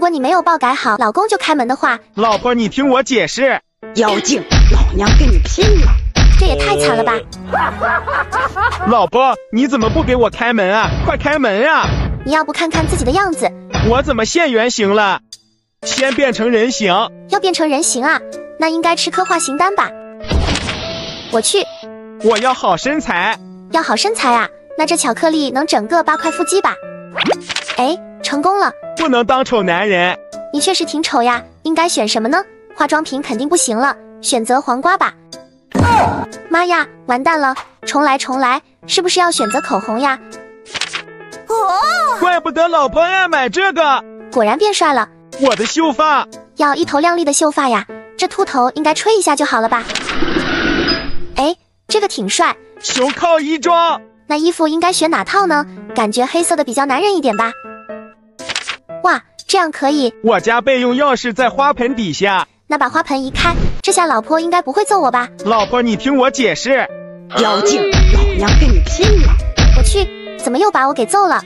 如果你没有报改好，老公就开门的话，老婆你听我解释。妖精，老娘跟你拼了！这也太惨了吧！老婆，你怎么不给我开门啊？快开门啊！你要不看看自己的样子，我怎么现原形了？先变成人形。要变成人形啊？那应该吃颗化形丹吧？我去，我要好身材。要好身材啊？那这巧克力能整个八块腹肌吧？哎，成功了！不能当丑男人。你确实挺丑呀，应该选什么呢？化妆品肯定不行了，选择黄瓜吧。妈呀，完蛋了！重来重来，是不是要选择口红呀？哦，怪不得老婆爱买这个，果然变帅了。我的秀发，要一头亮丽的秀发呀，这秃头应该吹一下就好了吧？哎，这个挺帅，熊靠衣装。那衣服应该选哪套呢？感觉黑色的比较男人一点吧。哇，这样可以。我家备用钥匙在花盆底下。那把花盆移开，这下老婆应该不会揍我吧？老婆，你听我解释。妖精，老娘跟你拼了！我去，怎么又把我给揍了？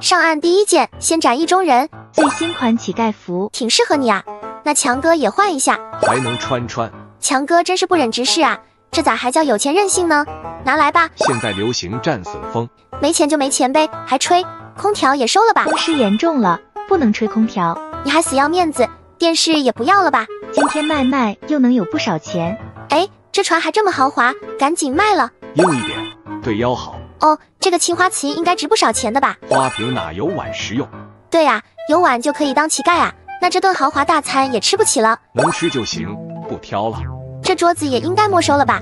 上岸第一件，先斩意中人。最新款乞丐服，挺适合你啊。那强哥也换一下，还能穿穿。强哥真是不忍直视啊，这咋还叫有钱任性呢？拿来吧。现在流行战损风，没钱就没钱呗，还吹？空调也收了吧。风湿严重了，不能吹空调。你还死要面子，电视也不要了吧？今天卖卖又能有不少钱。哎，这船还这么豪华，赶紧卖了。硬一点，对腰好。哦，这个青花瓷应该值不少钱的吧？花瓶哪有碗实用？对呀，有碗就可以当乞丐啊。那这顿豪华大餐也吃不起了。能吃就行，不挑了。这桌子也应该没收了吧？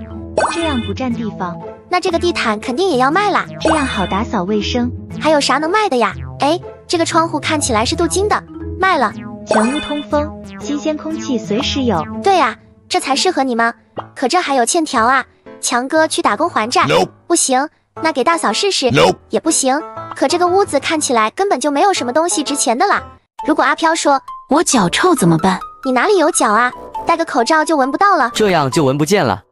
这样不占地方。那这个地毯肯定也要卖啦，这样好打扫卫生。还有啥能卖的呀？哎，这个窗户看起来是镀金的。卖了，全屋通风，新鲜空气随时有。对呀，这才适合你吗？可这还有欠条啊！强哥去打工还债，不行。那给大嫂试试，也不行。可这个屋子看起来根本就没有什么东西值钱的啦。如果阿飘说我脚臭怎么办？你哪里有脚啊？戴个口罩就闻不到了，这样就闻不见了。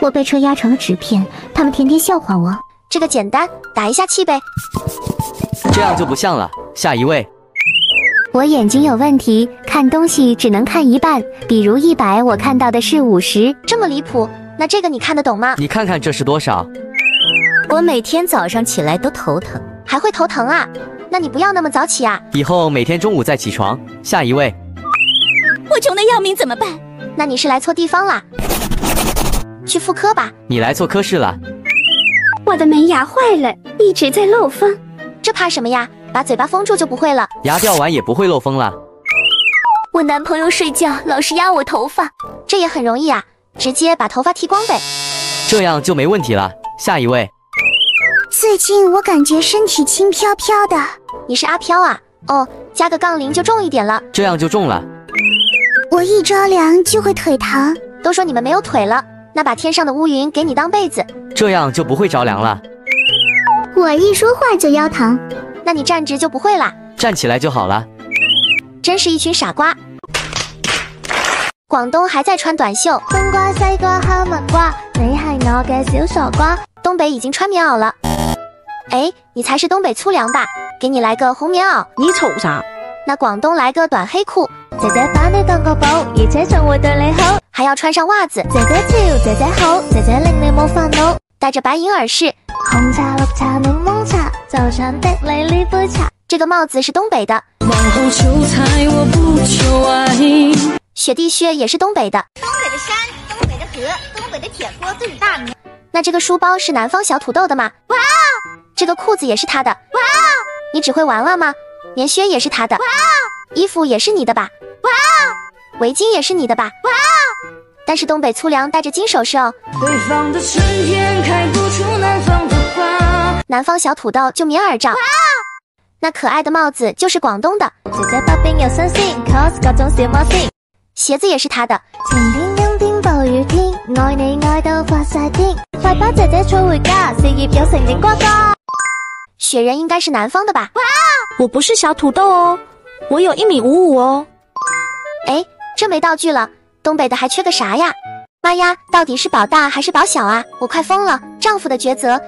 我被车压成了纸片，他们天天笑话我。这个简单，打一下气呗。这样就不像了。下一位。我眼睛有问题，看东西只能看一半。比如一百，我看到的是五十，这么离谱？那这个你看得懂吗？你看看这是多少？我每天早上起来都头疼，还会头疼啊？那你不要那么早起啊！以后每天中午再起床。下一位。我穷的要命，怎么办？那你是来错地方啦，去妇科吧。你来错科室了。我的门牙坏了，一直在漏风。这怕什么呀？把嘴巴封住就不会了。牙掉完也不会漏风了。我男朋友睡觉老是压我头发，这也很容易啊，直接把头发剃光呗。这样就没问题了。下一位。最近我感觉身体轻飘飘的。你是阿飘啊？哦，加个杠铃就重一点了。这样就重了。我一着凉就会腿疼。都说你们没有腿了，那把天上的乌云给你当被子，这样就不会着凉了。我一说话就腰疼，那你站直就不会啦。站起来就好了。真是一群傻瓜。广东还在穿短袖。冬瓜、西瓜、哈密瓜，你系我嘅小傻瓜。东北已经穿棉袄了。哎，你才是东北粗粮吧？给你来个红棉袄。你瞅啥？那广东来个短黑裤。姐姐把你当个宝，而且仲会对你好，还要穿上袜子。姐姐俏，姐姐好，姐姐令你冇烦恼。戴着白银耳饰。红茶、绿茶、柠檬茶，就想滴你呢杯茶。这个帽子是东北的。往后求财，我不求爱。雪地靴也是东北的。东北的山，东北的河，东北的铁锅炖大名。那这个书包是南方小土豆的吗？哇哦！这个裤子也是他的。哇哦！你只会玩玩吗？棉靴也是他的。哇！衣服也是你的吧？哇！围巾也是你的吧？哇！但是东北粗粮戴着金首饰哦。北方的春天开不出南方的花。南方小土豆就棉耳罩。哇！那可爱的帽子就是广东的。姐姐北边有新鲜，cos 各种小魔仙。鞋子也是他的。晴天阴天暴雨天，爱你爱到发晒天。快把姐姐娶回家，事业有成迎瓜哥。雪人应该是南方的吧？哇！我不是小土豆哦，我有一米五五哦。哎，这没道具了，东北的还缺个啥呀？妈呀，到底是保大还是保小啊？我快疯了！丈夫的抉择。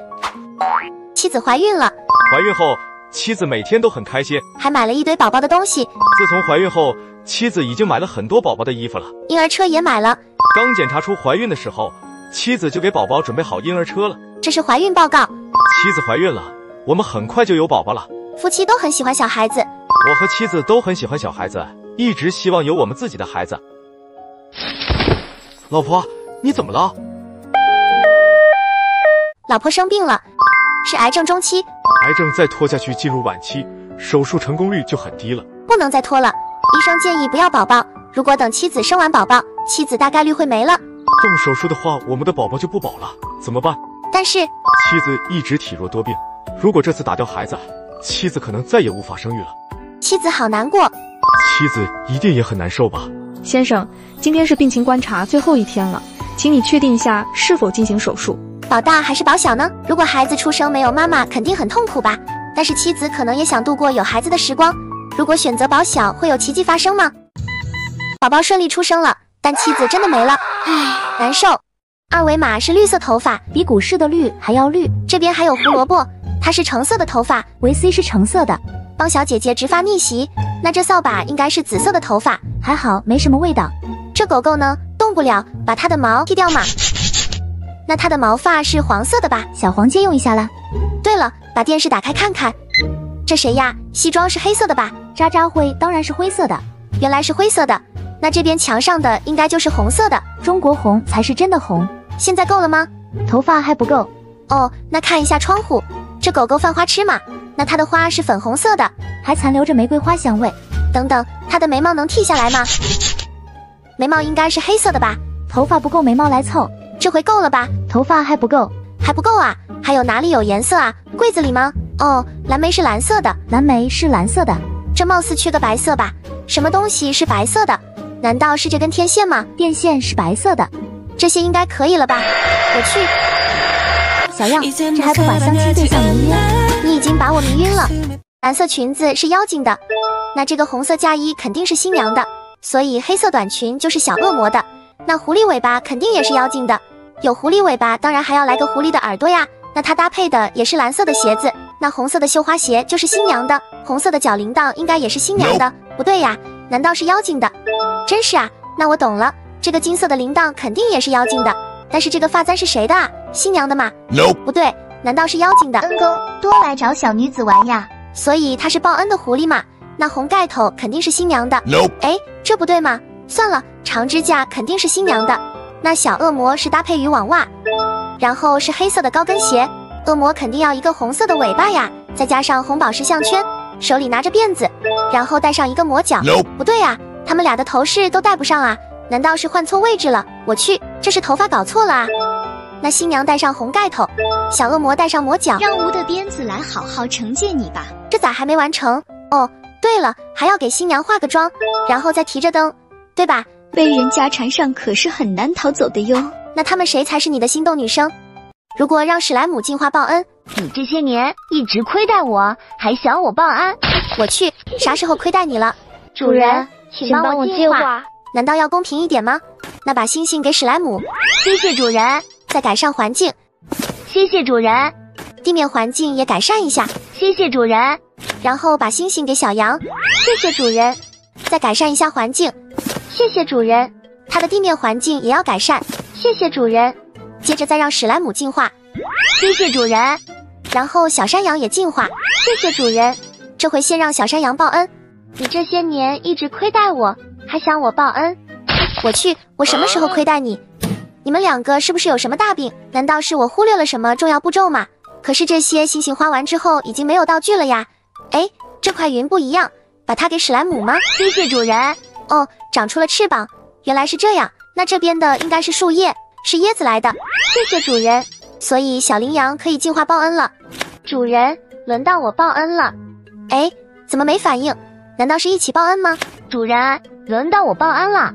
妻子怀孕了。怀孕后妻子每天都很开心，还买了一堆宝宝的东西。自从怀孕后，妻子已经买了很多宝宝的衣服了，婴儿车也买了。刚检查出怀孕的时候，妻子就给宝宝准备好婴儿车了。这是怀孕报告。妻子怀孕了，我们很快就有宝宝了。夫妻都很喜欢小孩子，我和妻子都很喜欢小孩子，一直希望有我们自己的孩子。老婆，你怎么了？老婆生病了，是癌症中期。癌症再拖下去进入晚期，手术成功率就很低了，不能再拖了。医生建议不要宝宝，如果等妻子生完宝宝，妻子大概率会没了。动手术的话，我们的宝宝就不保了，怎么办？但是妻子一直体弱多病，如果这次打掉孩子，妻子可能再也无法生育了。妻子好难过，妻子一定也很难受吧？先生，今天是病情观察最后一天了，请你确定一下是否进行手术。保大还是保小呢？如果孩子出生没有妈妈，肯定很痛苦吧？但是妻子可能也想度过有孩子的时光。如果选择保小，会有奇迹发生吗？宝宝顺利出生了，但妻子真的没了，唉，难受。二维码是绿色头发，比股市的绿还要绿。这边还有胡萝卜，它是橙色的头发。维 C 是橙色的。帮小姐姐直发逆袭，那这扫把应该是紫色的头发，还好没什么味道。这狗狗呢，动不了，把它的毛剃掉嘛。那它的毛发是黄色的吧？小黄借用一下啦。对了，把电视打开看看。这谁呀？西装是黑色的吧？渣渣灰当然是灰色的。原来是灰色的。那这边墙上的应该就是红色的。中国红才是真的红。现在够了吗？头发还不够。哦，那看一下窗户。这狗狗犯花痴吗？那它的花是粉红色的，还残留着玫瑰花香味。等等，它的眉毛能剃下来吗？眉毛应该是黑色的吧？头发不够，眉毛来凑。这回够了吧？头发还不够，还不够啊！还有哪里有颜色啊？柜子里吗？哦，蓝莓是蓝色的，蓝莓是蓝色的，这貌似缺个白色吧？什么东西是白色的？难道是这根天线吗？电线是白色的，这些应该可以了吧？我去，小样，这还不把相亲对象迷晕？你已经把我迷晕了。蓝色裙子是妖精的，那这个红色嫁衣肯定是新娘的，所以黑色短裙就是小恶魔的。那狐狸尾巴肯定也是妖精的。有狐狸尾巴，当然还要来个狐狸的耳朵呀。那它搭配的也是蓝色的鞋子，那红色的绣花鞋就是新娘的，红色的脚铃铛应该也是新娘的。不对呀，难道是妖精的？真是啊，那我懂了，这个金色的铃铛肯定也是妖精的。但是这个发簪是谁的啊？新娘的吗？No，不对，难道是妖精的？恩公多来找小女子玩呀。所以她是报恩的狐狸嘛？那红盖头肯定是新娘的。No，哎，这不对吗？算了，长指甲肯定是新娘的。那小恶魔是搭配渔网袜，然后是黑色的高跟鞋，恶魔肯定要一个红色的尾巴呀，再加上红宝石项圈，手里拿着辫子，然后戴上一个魔角。不对呀，他们俩的头饰都戴不上啊，难道是换错位置了？我去，这是头发搞错了啊！那新娘戴上红盖头，小恶魔戴上魔角，让吾的鞭子来好好惩戒你吧。这咋还没完成？哦，对了，还要给新娘化个妆，然后再提着灯，对吧？被人家缠上可是很难逃走的哟。那他们谁才是你的心动女生？如果让史莱姆进化报恩，你这些年一直亏待我，还想我报恩？我去，啥时候亏待你了？主人，请帮我进化。难道要公平一点吗？那把星星给史莱姆。谢谢主人。再改善环境。谢谢主人。地面环境也改善一下。谢谢主人。然后把星星给小羊。谢谢主人。再改善一下环境。谢谢主人，它的地面环境也要改善。谢谢主人，接着再让史莱姆进化。谢谢主人，然后小山羊也进化。谢谢主人，这回先让小山羊报恩。你这些年一直亏待我，还想我报恩？我去，我什么时候亏待你？你们两个是不是有什么大病？难道是我忽略了什么重要步骤吗？可是这些星星花完之后已经没有道具了呀。哎，这块云不一样，把它给史莱姆吗？谢谢主人。哦，长出了翅膀，原来是这样。那这边的应该是树叶，是椰子来的。谢谢主人，所以小羚羊可以进化报恩了。主人，轮到我报恩了。哎，怎么没反应？难道是一起报恩吗？主人，轮到我报恩了。